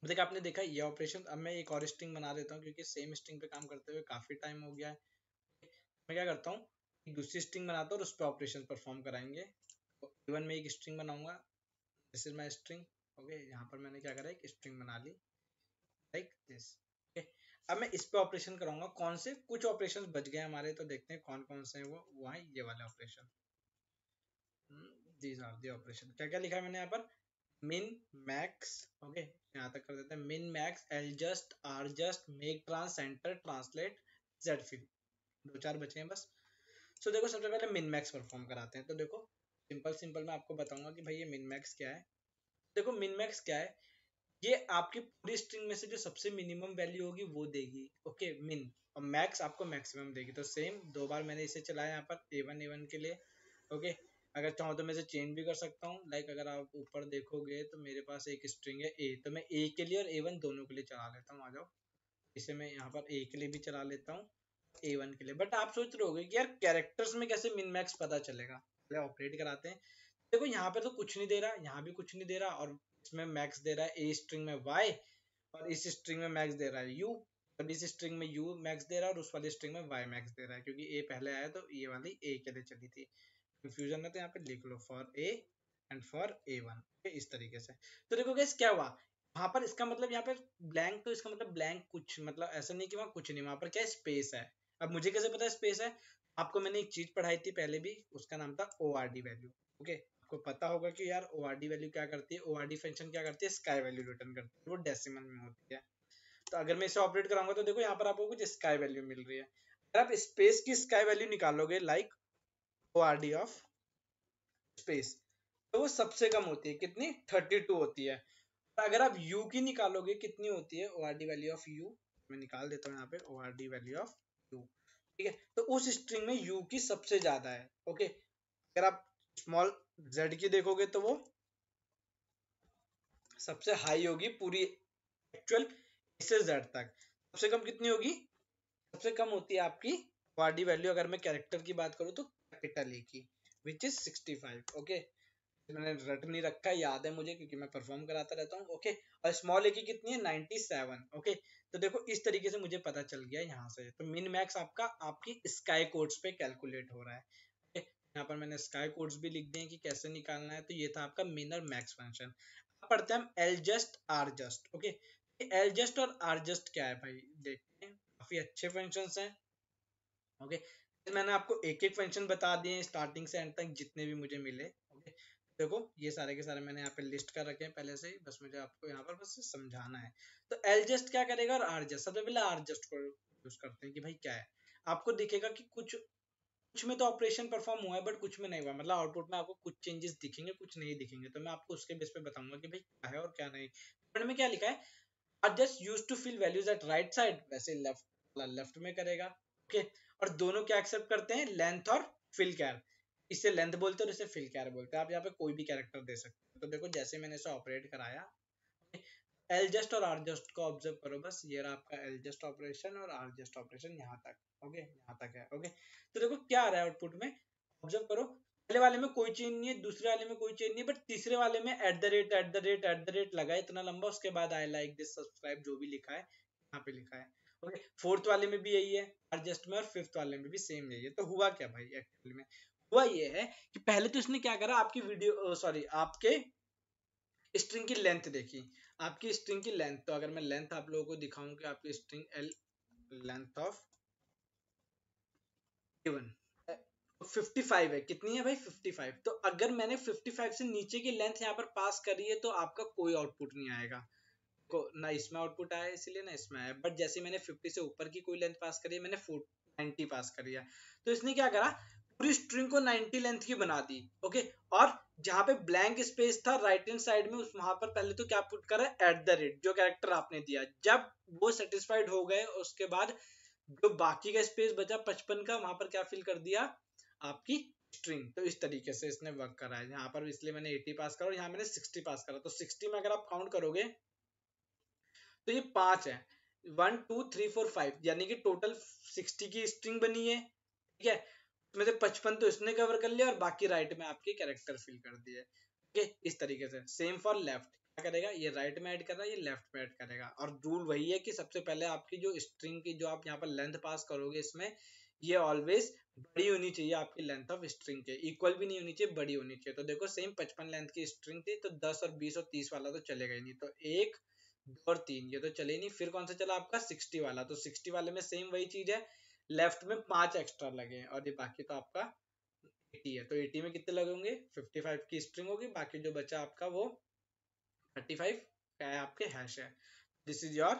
देखिए, आपने देखा ये ऑपरेशन अब मैं एक और स्ट्रिंग बना देता हूँ, क्योंकि सेम स्ट्रिंग पे काम करते हुए काफ़ी टाइम हो गया है। मैं क्या करता हूँ, एक दूसरी स्ट्रिंग बनाता हूँ और उस पर ऑपरेशन परफॉर्म कराएँगे। तो इवन में एक स्ट्रिंग बनाऊँगा। This is my string okay यहाँ पर मैंने क्या करा, एक स्ट्रिंग बना ली। लाइक दिस अब मैं इस पे ऑपरेशन कराऊँगा कौन से? कुछ ऑपरेशन बच गए हमारे तो देखते हैं कौन कौन से हैं वो। वो है ये वाले operation these are the operation क्या क्या लिखा है मैंने यहाँ पर? मिन मैक्स ओके यहाँ तक कर देते हैं। Min max L just R just make trans center translate Z fill दो चार बचे हैं बस। सो देखो, सबसे पहले मिन मैक्स परफॉर्म कराते हैं। तो देखो सिंपल सिंपल मैं आपको बताऊँगा कि भाई ये मिन मैक्स क्या है। देखो मिन मैक्स क्या है? ये आपकी पूरी स्ट्रिंग में से जो सबसे मिनिमम वैल्यू होगी वो देगी। ओके मिन और मैक्स आपको मैक्सिमम देगी। तो सेम दो बार मैंने इसे चलाया यहाँ पर ए वन ए वन के लिए। ओके अगर चाहो तो मैं इसे चेंज भी कर सकता हूँ। लाइक अगर आप ऊपर देखोगे तो मेरे पास एक स्ट्रिंग है ए तो मैं ए के लिए और ए वन दोनों के लिए चला लेता हूँ। आ जाओ। इसे मैं यहाँ पर ए के लिए भी चला लेता हूँ। ए वन के लिए। बट आप सोच रहे होगे कि यार कैरेक्टर्स में कैसे मिन मैक्स पता चलेगा? ऑपरेट कराते हैं। देखो, यहाँ पे तो कुछ नहीं दे रहा, यहाँ भी कुछ नहीं दे रहा और इसमें मैक्स दे रहा है ए स्ट्रिंग में वाई और इस स्ट्रिंग में मैक्स दे रहा है यू और इस स्ट्रिंग में यू मैक्स दे रहा है और उस वाली स्ट्रिंग में वाई मैक्स दे रहा है, क्योंकि ए पहले आया तो ये वाली ए के लिए चली थी। कंफ्यूजन है तो यहाँ पे लिख लो for A and for A one इस तरीके से। तो देखो गैस क्या हुआ? वहाँ पर इसका मतलब यहाँ पे ब्लैंक तो इसका मतलब ब्लैंक कुछ मतलब ऐसा नहीं कि वहाँ कुछ नहीं, वहाँ पर क्या स्पेस है। अब मुझे कैसे पता है स्पेस है? आपको मैंने एक चीज़ पढ़ाई थी पहले भी, उसका नाम था O R D value okay आपको पता होगा कि यार ओ वैल्यू क्या करती है? ओ फ़ंक्शन क्या करती है? स्काई वैल्यू रिटर्न करती है। वो डेसिमल में होती है। तो अगर मैं इसे ऑपरेट कराऊँगा तो देखो यहाँ पर आपको कुछ स्काई वैल्यू मिल रही है। अगर आप स्पेस की स्काई वैल्यू निकालोगे लाइक ओ ऑफ़ स्पेस तो वो सबसे कम होती है। कितनी? थर्टी टू होती है। अगर आप u की निकालोगे, कितनी होती है? ओ वैल्यू ऑफ़ u, मैं निकाल देता हूँ यहाँ पे ओ वैल्यू ऑफ़ u, ठीक है? तो उस स्ट्रिंग में u की सबसे ज़्यादा है ओके अगर आप स्मॉल z की देखोगे तो वो सबसे हाई होगी पूरी एक्चुअल से z तक। सबसे कम कितनी होगी? सबसे कम होती है आपकी वाडी वैल्यू अगर मैं कैरेक्टर की बात करूँ तो कैपिटल ए की विच इज़ 65 ओके मैंने रट नहीं रखा, याद है मुझे, क्योंकि मैं परफॉर्म कराता रहता हूँ ओके और स्मॉल ए की कितनी है? 97 ओके तो देखो, इस तरीके से मुझे पता चल गया यहाँ से। तो मिन मैक्स आपका, आपकी स्काई कोड्स पे कैलकुलेट हो रहा है। यहाँ पर मैंने स्काई कोड्स भी लिख दिए कि कैसे निकालना है तो ये था आपका मिन और मैक्स फ़ंक्शन अब पढ़ते हैं हम L just R just okay L just और आर जस्ट क्या है भाई? देखते हैं, काफ़ी अच्छे फ़ंक्शन हैं ओके मैंने आपको एक एक फ़ंक्शन बता दिए स्टार्टिंग से एंड तक, जितने भी मुझे मिले ओके देखो, ये सारे के सारे मैंने यहाँ पे लिस्ट कर रखे हैं पहले से ही, बस मुझे आपको यहाँ पर बस समझाना है। तो एल जस्ट क्या करेगा और आर जस्ट सबसे पहले आर जस्ट को यूज़ करते हैं कि भाई क्या है? आपको दिखेगा कि कुछ कुछ में तो ऑपरेशन परफॉर्म हुआ है बट कुछ में नहीं हुआ। मतलब आउटपुट में आपको कुछ चेंजेस दिखेंगे, कुछ नहीं दिखेंगे। तो मैं आपको उसके बेस पे बताऊँगा कि भाई क्या है और क्या नहीं। में क्या लिखा है? R just use to fill values at right side वैसे लेफ़्ट लेफ़्ट में करेगा। ओके? और दोनों क्या एक्सेप्ट करते हैं? लेंथ और फिल कैर इसे लेंथ बोलते हैं और इसे फिल कैर बोलते हैं। आप यहाँ पे कोई भी कैरेक्टर दे सकते हैं। तो देखो, जैसे मैंने इसे ऑपरेट कराया एल जस्ट और आर जस्ट को ऑब्ज़र्व करो। बस ये रहा आपका एल जस्ट ऑपरेशन और आर जस्ट ऑपरेशन यहाँ तक ओके यहाँ तक है ओके तो देखो क्या आ रहा है आउटपुट में? ऑब्ज़र्व करो। पहले वाले में कोई चेंज नहीं है, दूसरे वाले में कोई चेंज नहीं बट तीसरे वाले में at the rate at the rate at the rate लगा इतना लंबा। उसके बाद आई लाइक दिस सब्सक्राइब जो भी लिखा है, यहाँ पे लिखा है ओके फोर्थ वाले में भी यही है एडजस्ट में और फिफ्थ वाले में भी सेम यही है। तो हुआ क्या भाई एक्चुअली में? हुआ ये है कि पहले तो इसने क्या करा, आपकी वीडियो सॉरी आपके स्ट्रिंग की लेंथ देखी। आपकी स्ट्रिंग की लेंथ तो अगर मैं लेंथ आप लोगों को दिखाऊँ कि आपकी string L length of given 55 है। कितनी है भाई? 55 तो अगर मैंने 55 से नीचे की लेंथ यहाँ पर पास करी है तो आपका कोई आउटपुट नहीं आएगा। को, ना इसमें आउटपुट आया, इसलिए ना इसमें आया। बट जैसे मैंने 50 से ऊपर की कोई लेंथ पास करी है, मैंने 90 पास करी है। तो इसने क्या करा? पूरी स्ट्रिंग को 90 लेंथ की बना दी ओके और जहाँ पे ब्लैंक स्पेस था राइट हैंड साइड में, उस वहाँ पर पहले तो क्या पुट करा एट द रेट जो कैरेक्टर आपने दिया। जब वो सेटिस्फाइड हो गए, उसके बाद जो बाकी का स्पेस बचा, पचपन का, वहाँ पर क्या फिल कर दिया, आपकी स्ट्रिंग तो इस तरीके से इसने वर्क करा है। यहाँ पर इसलिए मैंने 80 पास करा और यहाँ मैंने 60 पास करा। तो 60 में अगर आप काउंट करोगे तो ये पाँच है। One two three four five यानी कि टोटल 60 की स्ट्रिंग बनी है, ठीक है? में से पचपन तो इसने कवर कर लिया और बाकी राइट में आपके कैरेक्टर फिल कर दिए। ठीक इस तरीके से। सेम फॉर लेफ़्ट क्या करेगा? ये राइट में ऐड कर रहा है, ये लेफ़्ट में ऐड करेगा। और रूल वही है कि सबसे पहले आपकी जो स्ट्रिंग की जो आप यहाँ पर लेंथ पास करोगे इसमें, ये ऑलवेज बड़ी होनी चाहिए आपकी लेंथ ऑफ़ स्ट्रिंग के। इक्वल भी नहीं होनी चाहिए, बड़ी होनी चाहिए। तो देखो सेम पचपन लेंथ की स्ट्रिंग थी तो दस और बीस और तीस वाला तो चलेगा ही नहीं। तो एक, दो और तीन, ये तो चले नहीं। फिर कौन सा चला आपका? सिक्सटी वाला। तो सिक्सटी वाले में सेम वही चीज़ है। लेफ़्ट में पाँच एक्स्ट्रा लगे हैं, और ये बाकी तो आपका एटी है। तो एटी में कितने लगे होंगे फिफ्टी फाइव की स्ट्रिंग होगी, बाकी जो बचा आपका वो थर्टी फाइव क्या है, आपके हैश है। This is your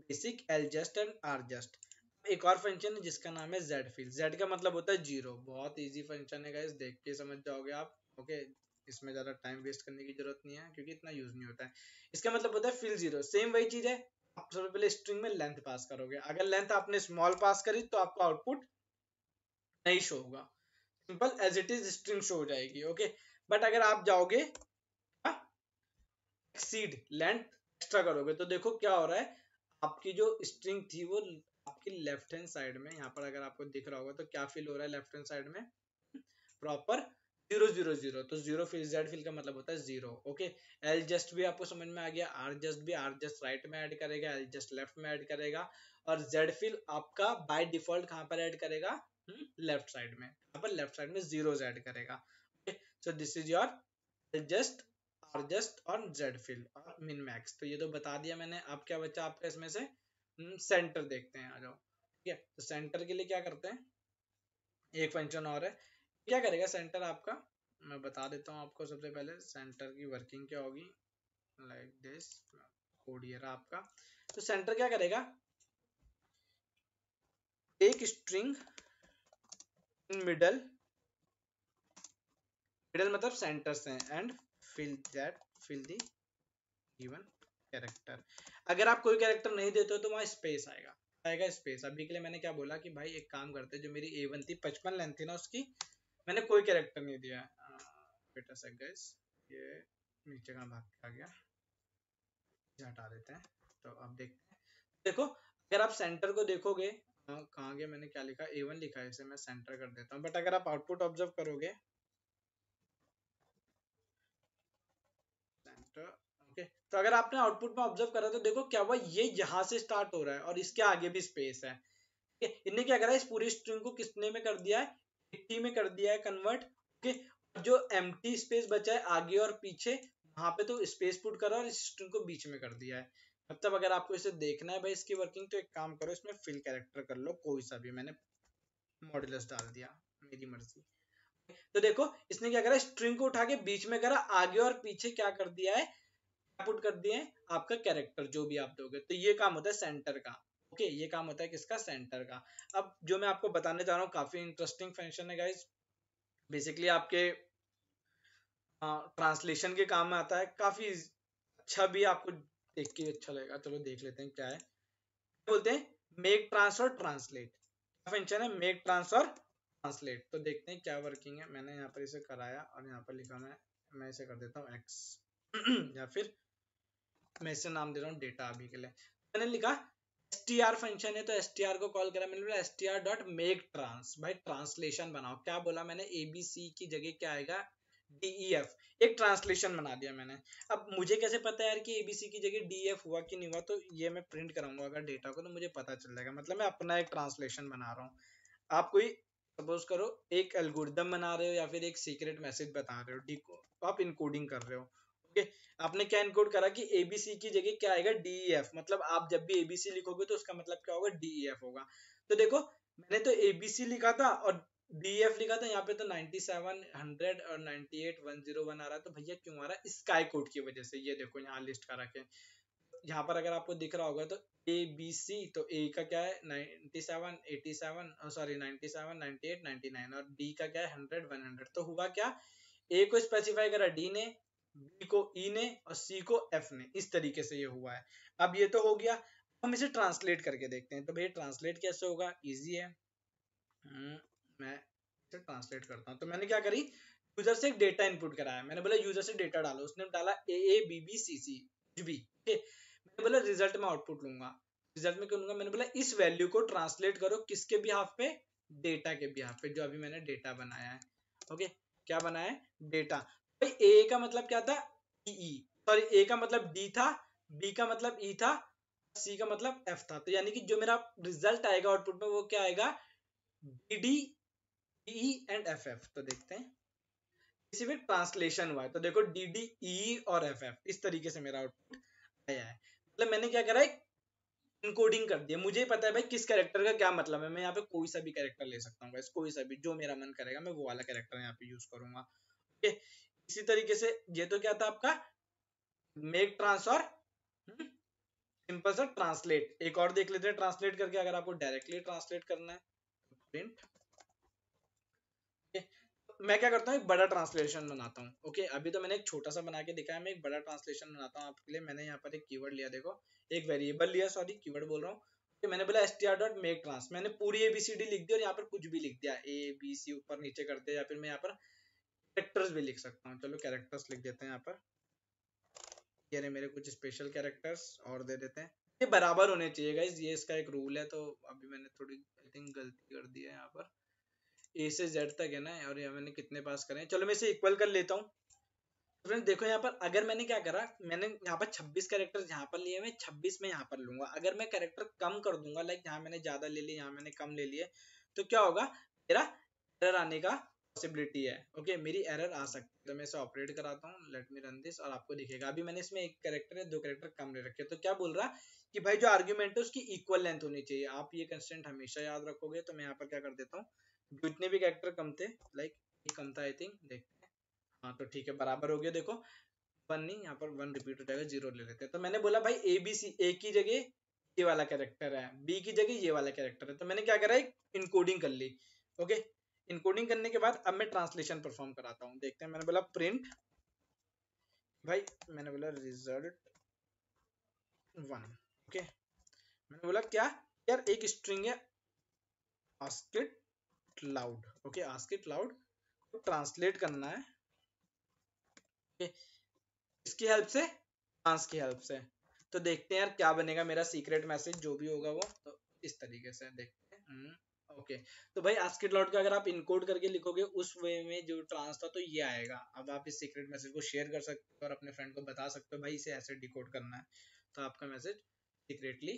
basic L just and R just एक और फ़ंक्शन है, जिसका नाम है जेड फील जेड का मतलब होता है ज़ीरो बहुत इजी फ़ंक्शन है गाइस देख के समझ जाओगे आप। ओके इसमें ज़्यादा टाइम वेस्ट करने की ज़रूरत नहीं है, क्योंकि इतना यूज़ नहीं होता है। इसका मतलब होता है फिल ज़ीरो सेम वही चीज़ है आप सबसे पहले स्ट्रिंग में लेंथ पास करोगे। अगर लेंथ आपने स्मॉल पास करी तो आपको आउटपुट नहीं शो होगा। Simple as it is string show हो जाएगी ओके बट अगर आप जाओगे एक्सीड लेंथ एक्स्ट्रा करोगे तो देखो क्या हो रहा है। आपकी जो स्ट्रिंग थी वो आपकी लेफ़्ट हैंड साइड में, यहाँ पर अगर आपको दिख रहा होगा तो क्या फील हो रहा है लेफ़्ट हैंड साइड में? Proper zero zero zero. तो ज़ीरो फिल जेड फिल का मतलब होता है ज़ीरो ओके एल जस्ट भी आपको समझ में आ गया आर जस्ट भी आर जस्ट राइट में ऐड करेगा एल जस्ट लेफ़्ट में ऐड करेगा और जेड फिल आपका बाय डिफ़ॉल्ट कहाँ पर ऐड करेगा? लेफ़्ट साइड में। यहाँ पर लेफ़्ट साइड में ज़ीरो ऐड करेगा so this is your L just और जस्ट और जेड फिल और मिन मैक्स तो ये तो बता दिया मैंने। अब क्या बच्चा आपका इसमें से? सेंटर हम्म, देखते हैं आ जाओ ठीक है? तो सेंटर के लिए क्या करते हैं? एक फ़ंक्शन और है। क्या करेगा सेंटर आपका? मैं बता देता हूँ आपको सबसे पहले सेंटर की वर्किंग क्या होगी? लाइक दिस आपका। तो सेंटर क्या करेगा? एक स्ट्रिंग इन मिडल मिडल मतलब सेंटर से and fill that fill the given character अगर आप कोई कैरेक्टर नहीं देते हो तो वहाँ स्पेस आएगा। आएगा स्पेस अभी के लिए मैंने क्या बोला कि भाई एक काम करते जो मेरी ए वन थी, पचपन लेंथ थी ना, उसकी मैंने कोई कैरेक्टर नहीं दिया बेटा से गैस ये नीचे का भाग आ गया। हटा देते हैं तो अब देखते हैं। देखो, अगर आप सेंटर को देखोगे कहा गया, मैंने क्या लिखा? ए वन लिखा है, इसे मैं सेंटर कर देता हूँ। बट अगर आप आउटपुट ऑब्ज़र्व करोगे सेंटर ओके तो अगर आपने आउटपुट में ऑब्ज़र्व करा तो देखो क्या हुआ, ये यहाँ से स्टार्ट हो रहा है और इसके आगे भी स्पेस है। इनने क्या करा, इस पूरी स्ट्रिंग को किसने में कर दिया है? एट्टी में कर दिया है कन्वर्ट ओके जो एम स्पेस बचा है आगे और पीछे, वहाँ पे तो स्पेस पुट करा और स्ट्रिंग को बीच में कर दिया है। मतलब अगर आपको इसे देखना है भाई इसकी वर्किंग तो एक काम करो, इसमें फिल कैरेक्टर कर लो, कोई सा भी मैंने मॉड्यूलस डाल दिया, मेरी मर्ज़ी। तो देखो, इसने क्या करा स्ट्रिंग को उठा के बीच में करा, आगे और पीछे क्या कर दिया है? पुट कर दिए आपका कैरेक्टर जो भी आप दोगे। तो ये काम होता है सेंटर का। ओके, ये काम होता है किसका? सेंटर का। अब जो मैं आपको बताने जा रहा हूँ, काफ़ी इंटरेस्टिंग फ़ंक्शन है गाइज़ बेसिकली आपके ट्रांसलेशन के काम में आता है। काफ़ी अच्छा भी आपको देख के अच्छा लगेगा। चलो देख लेते हैं क्या है। बोलते हैं मेक ट्रांसफ़र ट्रांसलेट फ़ंक्शन है? मेक ट्रांसफ़र ट्रांसलेट तो देखते हैं क्या वर्किंग है। मैंने यहाँ पर इसे कराया और यहाँ पर लिखा मैं मैं इसे कर देता हूँ एक्स या फिर मैं इसे नाम दे रहा हूँ डेटा अभी के लिए। मैंने लिखा str फ़ंक्शन है तो str को कॉल करा, मैंने बोला str डॉट मेक ट्रांस भाई ट्रांसलेशन बनाओ। क्या बोला मैंने? Abc की जगह क्या आएगा? DEF एक ट्रांसलेशन बना दिया मैंने। अब मुझे कैसे पता है यार कि एबीसी की जगह डीएफ हुआ कि नहीं हुआ? तो ये मैं प्रिंट कराऊँगा अगर डेटा को तो मुझे पता चल जाएगा मतलब मैं अपना एक ट्रांसलेशन बना रहा हूँ। आप कोई सपोज़ करो, एक एल्गोरिदम बना रहे हो या फिर एक सीक्रेट मैसेज बता रहे हो डी तो आप इनकोडिंग कर रहे हो। ओके? आपने क्या इनकोड करा कि एबीसी की जगह क्या आएगा? डीएफ मतलब आप जब भी एबीसी लिखोगे तो उसका मतलब क्या होगा? डीएफ होगा। तो देखो, मैंने तो एबीसी लिखा था और डीएफ लिखा था, यहाँ पे तो 97 100 और 98 101 आ रहा तो भैया, क्यों आ रहा है? स्काई कोड की वजह से। ये देखो, यहाँ लिस्ट का। रखे यहाँ पर अगर आपको दिख रहा होगा तो ए बी सी तो ए का क्या है? 97 87 सॉरी 97 98 99 और डी का क्या है? 100 100 तो हुआ क्या? ए को स्पेसिफाई करा डी ने। बी को ई e ने और सी को एफ़ ने। इस तरीके से ये हुआ है। अब ये तो हो गया। हम इसे ट्रांसलेट करके देखते हैं। तो भैया ट्रांसलेट कैसे होगा? इजी है। हम्म, मैं इसे ट्रांसलेट करता हूँ। तो मैंने क्या करी? यूज़र से एक डेटा इनपुट कराया। मैंने बोला यूज़र से डेटा डालो। उसने डाला ए ए बी बी सी सी कुछ भी मैंने बोला रिज़ल्ट में आउटपुट लूँगा। रिज़ल्ट में क्यों लूँगा? मैंने बोला इस वैल्यू को ट्रांसलेट करो किसके भी हाफ़ पे? डेटा के भी हाफ़ पे जो अभी मैंने डेटा बनाया है। ओके क्या बनाया है? डेटा भाई ए का मतलब क्या था? ई सॉरी ए का मतलब डी था बी का मतलब ई e था सी का मतलब एफ़ था. तो यानी कि जो मेरा रिज़ल्ट आएगा आउटपुट में वो क्या आएगा? D D E and F F तो देखते हैं। किसी भी ट्रांसलेशन हुआ है। तो देखो डी डी ई और एफ़ एफ़ इस तरीके से मेरा आउटपुट आया है। मतलब मैंने क्या करा है? इनकोडिंग कर दिया। मुझे पता है भाई किस कैरेक्टर का क्या मतलब है। मैं यहाँ पे कोई सा भी कैरेक्टर ले सकता हूँ कोई सा भी, जो मेरा मन करेगा, मैं वो वाला कैरेक्टर यहाँ पे यूज़ करूँगा। इसी तरीके से, ये तो क्या था आपका? मेक ट्रांसफ़र सिंपल सा ट्रांसलेट एक और देख लेते हैं ट्रांसलेट करके अगर आपको डायरेक्टली ट्रांसलेट करना है प्रिंट मैं क्या करता हूँ, एक बड़ा ट्रांसलेशन बनाता हूँ ओके अभी तो मैंने एक छोटा सा बना के दिखाया मैं एक बड़ा ट्रांसलेशन बनाता हूँ आपके लिए। मैंने यहाँ पर एक कीवर्ड लिया, देखो, एक वेरिएबल लिया सॉरी कीवर्ड बोल रहा हूँ। मैंने बोला S T R dot make trans मैंने पूरी एबीसीडी लिख दी और यहाँ पर कुछ भी लिख दिया ए बी सी ऊपर नीचे करते या फिर मैं यहाँ पर कैरेक्टर्स भी लिख सकता हूँ। चलो कैरेक्टर्स लिख देते हैं यहाँ पर। ये रहे मेरे कुछ स्पेशल कैरेक्टर्स और दे देते हैं। ये बराबर होने चाहिए गाइज़ ये इसका एक रूल है तो अभी मैंने थोड़ी आई थिंक गलती कर दी है यहाँ पर। ए से जेड तक है ना, और यहाँ मैंने कितने पास करे चलो मैं इसे इक्वल कर लेता हूँ। फ्रेंड देखो यहाँ पर, अगर मैंने क्या करा, मैंने यहाँ पर 26 कैरेक्टर यहाँ पर लिए मैं 26 में यहाँ पर लूँगा। अगर मैं कैरेक्टर कम कर दूँगा लाइक यहाँ मैंने ज़्यादा ले लिए, यहाँ मैंने कम ले लिए तो क्या होगा? मेरा एरर आने का पॉसिबिलिटी है। ओके okay, मेरी एरर आ सकती है तो मैं इसे ऑपरेट कराता हूँ। लेट मी रन दिस और आपको दिखेगा। अभी मैंने इसमें एक कैरेक्टर है दो कैरेक्टर कम ले रखे तो क्या बोल रहा कि भाई जो आर्ग्यूमेंट है उसकी इक्वल लेंथ होनी चाहिए। आप ये कंस्टेंट हमेशा याद रखोगे तो मैं यहाँ पर क्या कर देता हूँ जितने भी कैरेक्टर कम थे लाइक like, कम था आई थिंक देखते हैं। हाँ तो ठीक है बराबर हो गया देखो। वन नहीं यहाँ पर वन रिपीट हो जाएगा ज़ीरो ले लेते हैं। तो मैंने बोला भाई ए बी सी ए की जगह ये वाला कैरेक्टर है बी की जगह ये वाला कैरेक्टर है। तो मैंने क्या करा एक इनकोडिंग कर ली। ओके इनकोडिंग करने के बाद अब मैं ट्रांसलेशन परफॉर्म कराता हूँ। देखते हैं, मैंने बोला प्रिंट भाई, मैंने बोला रिज़ल्ट वन ओके मैंने बोला क्या? यार, एक स्ट्रिंग है ask it loud okay ask it loud को ट्रांसलेट करना है ओके इसकी हेल्प से ट्रांस की हेल्प से। तो देखते हैं यार, क्या बनेगा मेरा सीक्रेट मैसेज जो भी होगा वो। तो इस तरीके से देखते हैं। ओके। तो भाई आस्किट लॉट का अगर आप इनकोड करके लिखोगे, उस वे में जो ट्रांस था तो ये आएगा। अब आप इस सीक्रेट मैसेज को शेयर कर सकते हो और अपने फ्रेंड को बता सकते हो, भाई, इसे ऐसे डिकोड करना है। तो आपका मैसेज सीक्रेटली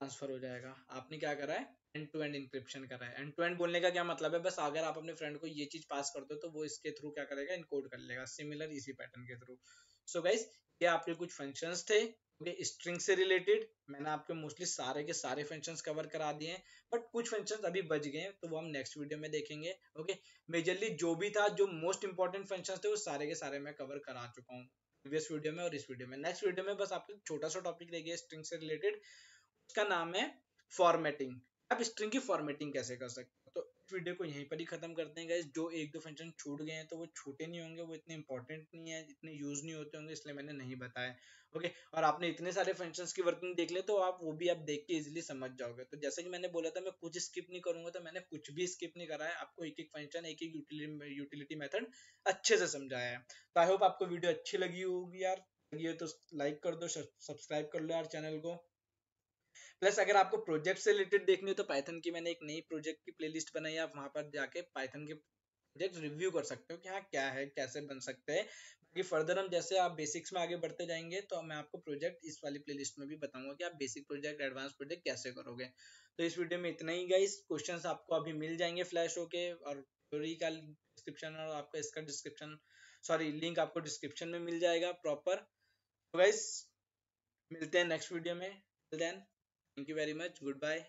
ट्रांसफ़र हो जाएगा। आपने क्या करा है? एंड टू एंड इंक्रिप्शन करा है। एंड टू एंड बोलने का क्या मतलब है? बस अगर आप अपने फ्रेंड को ये चीज़ पास कर दो तो वो इसके थ्रू क्या करेगा? इनकोड कर लेगा। सिमिलर इसी पैटर्न के थ्रू सो गाइस ये आपके कुछ फ़ंक्शंस थे। स्ट्रिंग से रिलेटेड मैंने आपके मोस्टली सारे के सारे फ़ंक्शंस कवर करा दिए हैं बट कुछ फ़ंक्शंस अभी बच गए हैं तो वो हम नेक्स्ट वीडियो में देखेंगे, ओके? मेजरली जो भी था, जो मोस्ट इंपॉर्टेंट फ़ंक्शंस थे, वो सारे के सारे मैं कवर करा चुका हूँ प्रीवियस वीडियो में और इस वीडियो में। नेक्स्ट वीडियो में बस आपको छोटा सा टॉपिक रह गया स्ट्रिंग से रिलेटेड उसका नाम है फॉर्मेटिंग आप स्ट्रिंग की फॉर्मेटिंग कैसे कर सकते वीडियो को यहीं पर ही खत्म करते हैं गाइस जो एक दो फ़ंक्शन छूट गए हैं तो वो छोटे नहीं होंगे, वो इतने इंपॉर्टेंट नहीं है, इतने यूज़ नहीं होते होंगे, इसलिए मैंने नहीं बताया। ओके और आपने इतने सारे फ़ंक्शंस की वर्किंग देख ले तो आप, वो भी आप देख के इजिली समझ जाओगे। तो जैसे कि मैंने बोला था, मैं कुछ स्किप नहीं करूँगा तो मैंने कुछ भी स्किप नहीं करा है। आपको एक एक फ़ंक्शन एक एक यूटिलिटी मेथड अच्छे से समझाया है। तो आई होप आपको वीडियो अच्छी लगी होगी यार। लगी हो तो लाइक कर दो सब्सक्राइब कर लो यार चैनल को। प्लस अगर आपको प्रोजेक्ट से रिलेटेड देखनी हो तो पाइथन की मैंने एक नई प्रोजेक्ट की प्लेलिस्ट बनाई आप वहाँ पर जाके पाइथन के प्रोजेक्ट रिव्यू कर सकते हो कि हाँ क्या है, कैसे बन सकते हैं। बाकी फर्दर हम जैसे आप बेसिक्स में आगे बढ़ते जाएँगे तो मैं आपको प्रोजेक्ट इस वाली प्लेलिस्ट में भी बताऊँगा कि आप बेसिक प्रोजेक्ट एडवांस प्रोजेक्ट कैसे करोगे। तो इस वीडियो में इतना ही गाइस क्वेश्चंस आपको अभी मिल जाएँगे फ्लैश होके और थ्योरी का डिस्क्रिप्शन और आपका इसका डिस्क्रिप्शन सॉरी लिंक आपको डिस्क्रिप्शन में मिल जाएगा प्रॉपर तो गाइस मिलते हैं नेक्स्ट वीडियो में। Then Thank you very much. Goodbye.